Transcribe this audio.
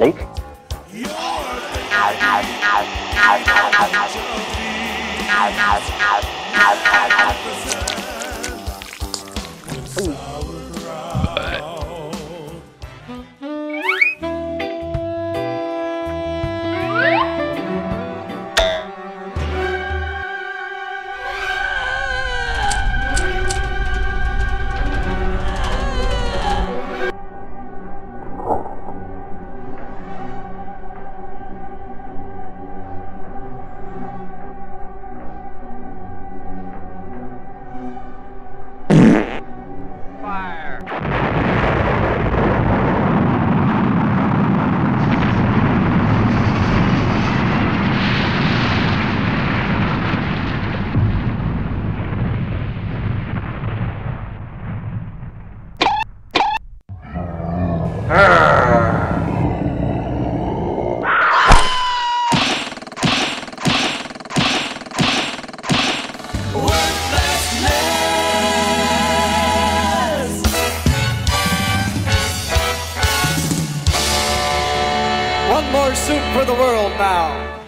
Link. One more soup for the world now.